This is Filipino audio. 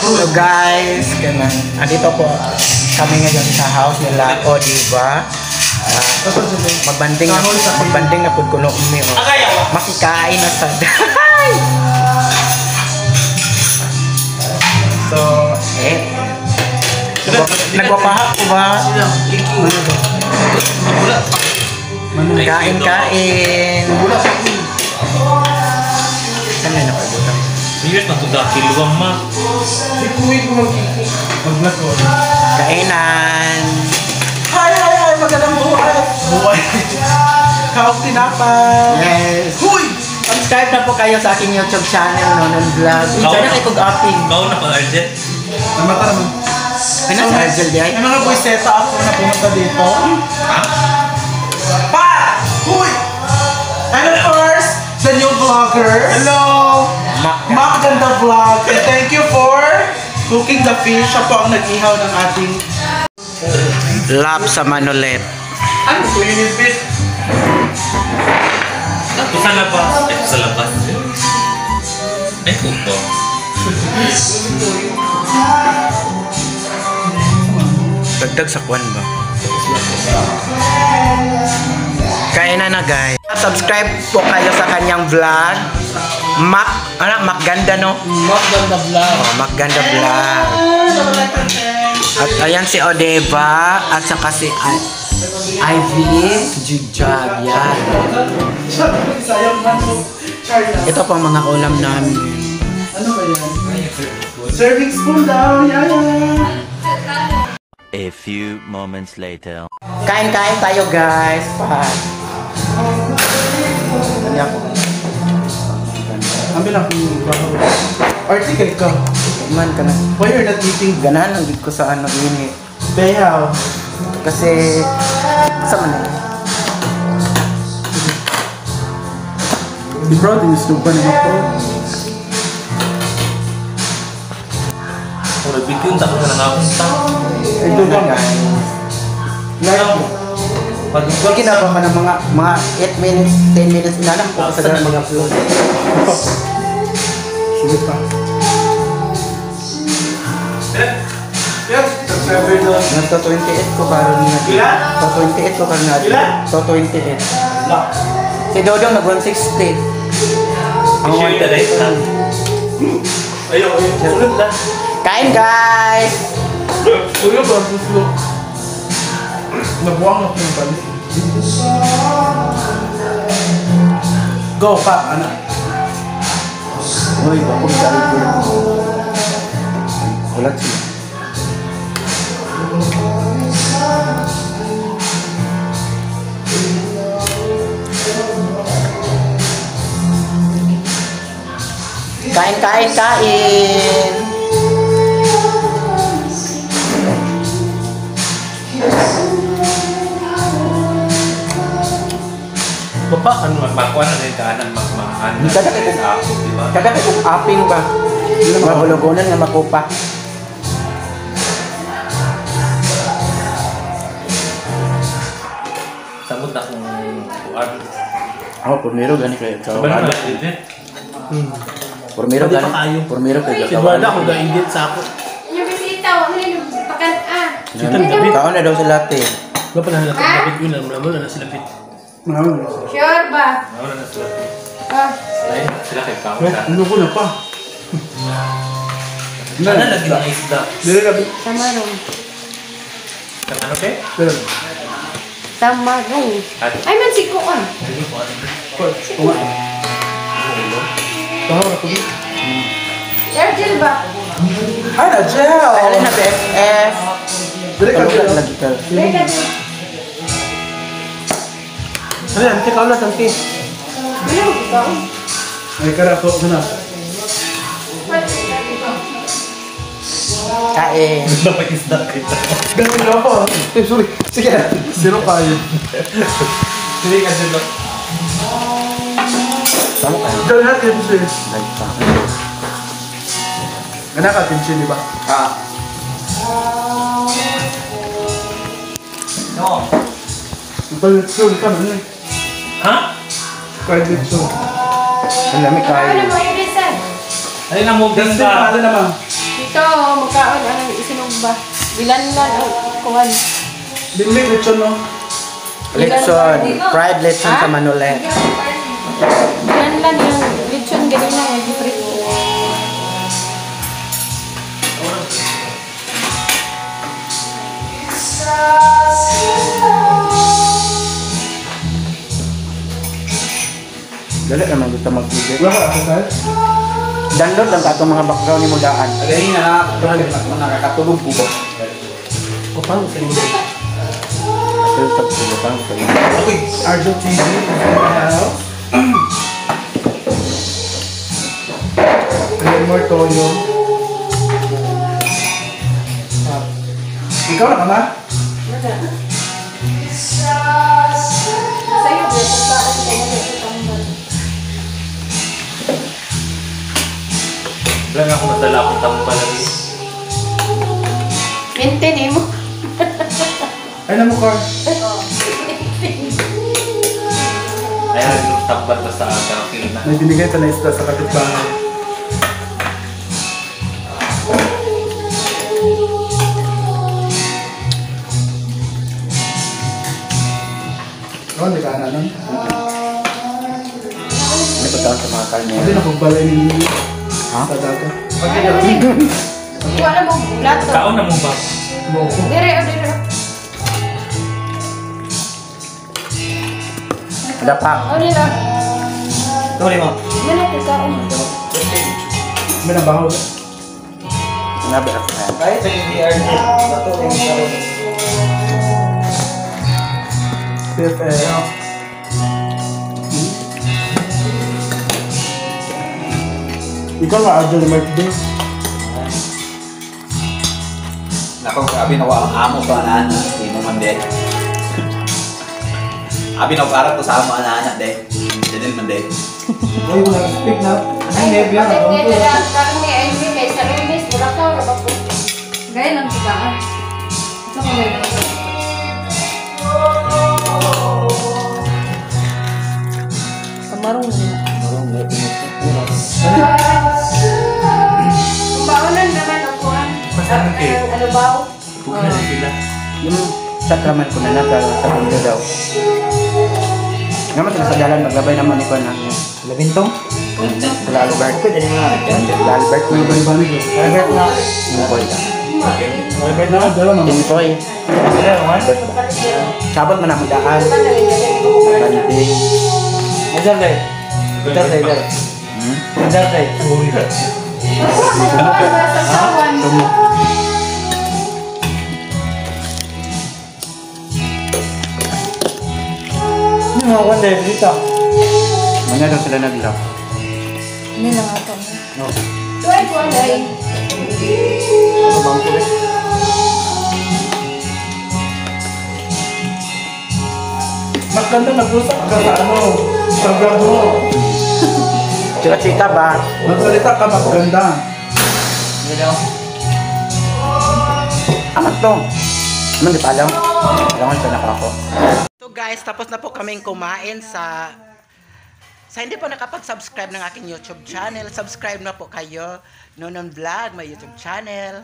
So guys, ganun. Andito po kami ngayon sa house nila. O, diba? Ah, magbanding na, magbanding na po kuno umi. o. Makikain na sa So, eh. Nagwapaha ko ba? Kain, kain. Ano na pa dito? Serius na to dahil luwang ma. Kainan. Hi, hi, hi! Magandang buhay! Buhay! Kaok tinapay! Yes! Huy! Subscribe na po kayo sa aking YouTube channel, Nonon Vlog. Sana na. kayo kog-upping. Kau na pang Arjet. Namata naman. Ano sa Argel di ay? May mga buiseta ako na pumunta dito. Ha? Vlogger. Hello! Mak- Mac Ganda Vlog. And thank you for cooking the fish. Siya po ang nag-ihaw ng ating... Lap sa Manolet. Ano po yun yung fish? Ito sa labas. Ito sa labas. Ay, puto. Dagdag sa kwan ba? Kaya na na guys. Subscribe po kayo sa kanyang vlog. Mac, ano, Mac Ganda no? Mac Ganda Vlog. Oh, Mac Ganda vlog. At ayan si Odeva at saka si I- Ivy Jigjag. Yan. Ito po ang mga ulam namin. Ano ba yan? Serving spoon daw. Yaya. A few moments later. Kain-kain tayo guys. Pa. Ano ako? Ambil ako yung bahaw. Article ka. Man ka na. Why you're not eating Ganahan ang gid ko sa ano ini. Behaw? Kasi sa man Di bro, dinustupan naman po. Kung nagbitin, tako na nangapunta. Ito lang. Ngayon, Pagdugang Sige na ba ng mga mga 8 minutes, 10 minutes inalam ko sa ganang mga upload. Sige pa. Nagto 28 ko karon na. Ilan? To 28 ko karon na. Ilan? To 28. Lock. Si Dodong nag 160. Ang Share the light na. Ayaw, ayaw. Sulit na. Kain guys. Uyo ba? Suslok. Nabuwang ako ng balik. Go, pa, anak. Uy, bako sa ko. Ulat sila. Kain, kain, kain. Ano, magpakuan na rin ka ng magmahan. Hindi ka na kita- Sa ako, di ba? Kada kay kung aping ba? Mahulugonan nga makupa. Samot na kung kuan. Ako, purmiro gani kayo. Ba na Arjet? Purmiro Pwede gani. pa kayo. Purmiro kayo. Si Eduardo ako ga-edit sa ako. Yung bisita, wala yung pakan ah. Sitan gabi. Kaon na daw sila ate. Gapa na natin David yun. Alam mo na sila pit. Sure ba? Nawala na sila. Ah, Ayun, sila kay Pao. Ano ko na pa? Ano lagi na isda? Tamarong. Ano kay? Tamarong. Ay, man si Kuan. hindi ko ano. kuma. Tahaw ako dito. Ergel ba? Ay, na gel! Ay, alin na BFF. Dili ka Palulat gel. lagi ka. Ano yan? Tika ulit ang tea. Ano ikaw? Ay, karato. Ano? Kain. Dapat isda kita. Ganun na ako. Eh, sorry. Sige na. Zero kayo. Hindi ka sila. Tama ka. Gawin natin siya. Like pa. Anak ka, kimchi, di ba? Ah. No. Ipag- sorry ka, ano eh. Ha? Fried lechon. Ang lamig Ano kayo. mo yung reason? Ay, namugin Kasi ka. ano naman? Dito, magkaon, ano, isinog ba? Bilanlan, o, kuhan. Dinlik lechon no? Lechon. Fried lechon sa? Manolet. Bilanlan yung Dali naman gusto mag-video. Wala ka kahit? Download lang ka mga background ni Mudaan. Again na na nakakatulog po ba? O paano sa inyo? Pero sa pagkakang sa iyo. Okay, Arjo TV. More toyo. Ah. Ikaw na ka na? Sa'yo, Wala nga ako nadala akong tambal lagi. Maintain eh mo. Ay na mo car. Ayan, yung tambal na sa akin. Feel na. May binigay pa na isda sa kapitbahay. Oh, hindi ka na nun. Ano ba sa mga karne? Hindi na pagbalay ni Ha? sa dagat. Wala mo plato. Kaon na mo ba? Loko. Dire, o dire. Ada pa. O nila. Sorry mo. Mana ko kaon. May nabaho. Nabi ako na. Kahit sa UDRG, bato yung sarong. PFL. Ikaw nga, Arjo ni Mark Day. Nako, abi na ang amo ko ana ana, di mo man de. Abi na para to sa amo ana ana de. Dinin man de. Uy, wala speak na. Ay, nebi yan. Bakit may dala karong may IB kay sa release wala ka wala ba ko. Gaya lang kita. Ito ko gaya. Kamarong niya. Kumbaunan ba? Huwag na lang sila. Yung sakraman ko na na, pero sa mundo daw. Nga sa dalan, maglabay naman ni Kwan. Labintong? Wala Albert. Wala Albert. Balik-balik eh. Albert na. Timboy ka. Albert na, dalawa naman. Timboy. Sabot mo na magdaan. Banding. Majar de. Majar de, majar. Hmm? Majar de. Tumo. Ini mau kan de dito. Mga daw sila naglaw. Ini lang ako. Tuway ko ay. Bangko eh. Mas ganda nag-usap ka sa ano, Instagram mo. Chika-chika ba? Magsalita ka, mas ganda. Amat to. Anong di palaw? Alam ko na ako. Guys, tapos na po kaming kumain sa sa hindi pa nakapag-subscribe ng aking YouTube channel, subscribe na po kayo. Nonon Vlog, may YouTube channel.